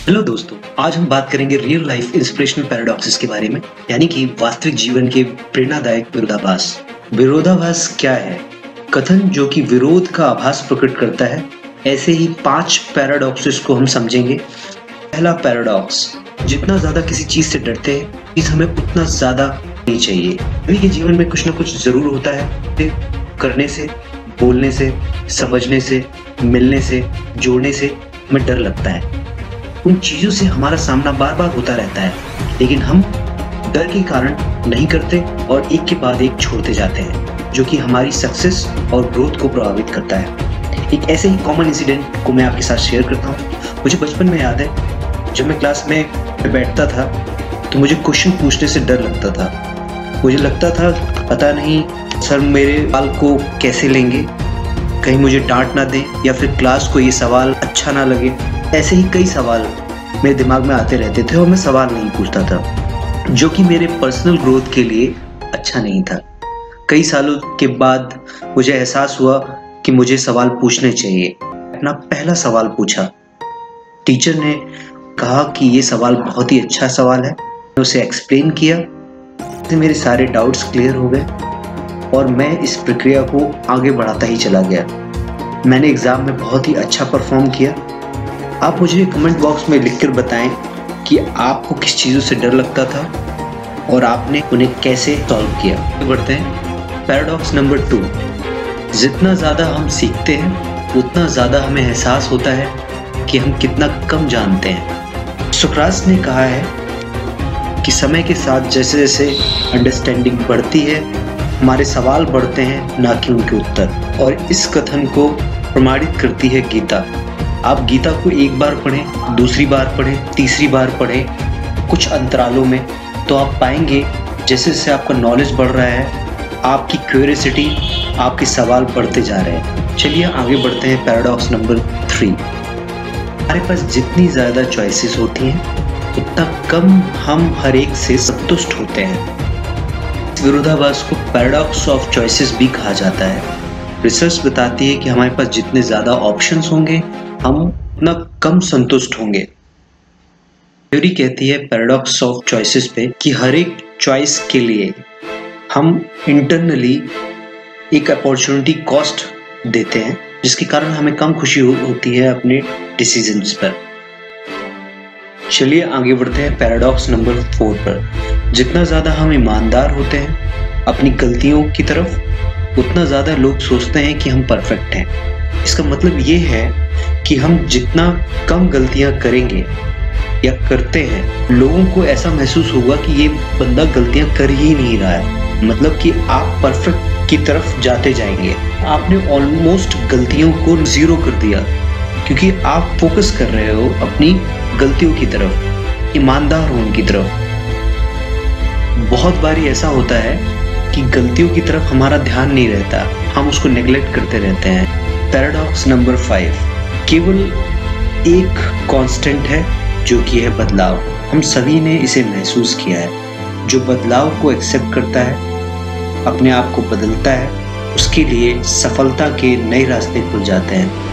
Hello दोस्तों, आज हम बात करेंगे रियल लाइफ इंस्पिरेशनल पैराडॉक्सेस के बारे में, यानी कि वास्तविक जीवन के प्रेरणादायक विरोधाभास। विरोधाभास क्या है? कथन जो कि विरोध का आभास प्रकट करता है, ऐसे ही पाँच पैराडॉक्सेस को हम समझेंगे। पहला पैराडॉक्स जितना ज़्यादा किसी चीज़ से डरते हैं, चीज़ हमें उतना ज़्यादा नहीं चाहिए। के जीवन में कुछ ना कुछ ज़रूर होता है करने से, बोलने से, समझने से, मिलने से, जोड़ने से हमें डर लगता है। उन चीज़ों से हमारा सामना बार बार होता रहता है। लेकिन हम डर के कारण नहीं करते और एक के बाद एक छोड़ते जाते हैं, जो कि हमारी सक्सेस और ग्रोथ को प्रभावित करता है। एक ऐसे ही कॉमन इंसिडेंट को मैं आपके साथ शेयर करता हूँ। मुझे बचपन में याद है, जब मैं क्लास में बैठता था तो मुझे क्वेश्चन पूछने से डर लगता था। मुझे लगता था, पता नहीं, सर, मेरे सवाल को कैसे लेंगे? कहीं मुझे डांट ना दें या फिर क्लास को ये सवाल अच्छा ना लगे। ऐसे ही कई सवाल मेरे दिमाग में आते रहते थे और मैं सवाल नहीं पूछता था, जो कि मेरे पर्सनल ग्रोथ के लिए अच्छा नहीं था। कई सालों के बाद मुझे एहसास हुआ कि मुझे सवाल पूछने चाहिए। अपना पहला सवाल पूछा। टीचर ने कहा कि ये सवाल बहुत ही अच्छा सवाल है। उसे एक्सप्लेन किया। मेरे सारे डाउट्स क्लियर हो गए और मैं इस प्रक्रिया को आगे बढ़ाता ही चला गया। मैंने एग्ज़ाम में बहुत ही अच्छा परफॉर्म किया। आप मुझे कमेंट बॉक्स में लिखकर बताएँ कि आपको किस चीज़ों से डर लगता था और आपने उन्हें कैसे सॉल्व किया। बढ़ते हैं। पैराडॉक्स नंबर टू जितना ज़्यादा हम सीखते हैं, उतना ज़्यादा हमें एहसास होता है कि हम कितना कम जानते हैं। सुक्रास ने कहा है कि समय के साथ जैसे जैसे अंडरस्टैंडिंग बढ़ती है, हमारे सवाल बढ़ते हैं, ना कि उनके उत्तर। और इस कथन को प्रमाणित करती है गीता। आप गीता को एक बार पढ़ें, दूसरी बार पढ़ें, तीसरी बार पढ़ें, कुछ अंतरालों में तो आप पाएँगे, जैसे जैसे आपका नॉलेज बढ़ रहा है, आपकी क्यूरियसिटी आपके सवाल बढ़ते जा रहे हैं। चलिए आगे बढ़ते हैं पैराडॉक्स नंबर थ्री हमारे पास जितनी ज़्यादा चॉइसेस होती हैं, उतना कम हम हर एक से संतुष्ट होते हैं। विरोधाभास को पैराडॉक्स ऑफ़ चॉइसेस भी कहा जाता है। रिसर्च बताती है कि हमारे पास जितने ज़्यादा ऑप्शंस होंगे हम उतना कम संतुष्ट होंगे। थ्योरी कहती है पैराडॉक्स ऑफ़ चॉइसेस पे कि हर एक चॉइस के लिए हम इंटरनली एक अपॉर्चुनिटी कॉस्ट देते हैं जिसके कारण हमें कम खुशी हो, होती है अपने डिसीजंस पर। चलिए आगे बढ़ते हैं पैराडॉक्स नंबर फोर पर। जितना ज़्यादा हम ईमानदार होते हैं अपनी गलतियों की तरफ़ उतना ज़्यादा लोग सोचते हैं कि हम परफेक्ट हैं। इसका मतलब ये है कि हम जितना कम गलतियाँ करेंगे या करते हैं, लोगों को ऐसा महसूस होगा कि ये बंदा गलतियाँ कर ही नहीं रहा है। मतलब कि आप परफेक्ट की तरफ़ जाते जाएँगे। आपने ऑलमोस्ट गलतियों को ज़ीरो कर दिया, क्योंकि आप फोकस कर रहे हो अपनी गलतियों की तरफ़, ईमानदार हो उनकी तरफ़। बहुत बारी ऐसा होता है कि गलतियों की तरफ़ हमारा ध्यान नहीं रहता, हम उसको नेग्लेक्ट करते रहते हैं। Paradox number five. केवल एक कांस्टेंट है जो कि है बदलाव। हम सभी ने इसे महसूस किया है। जो बदलाव को एक्सेप्ट करता है, अपने आप को बदलता है, उसके लिए सफलता के नए रास्ते खुल जाते हैं।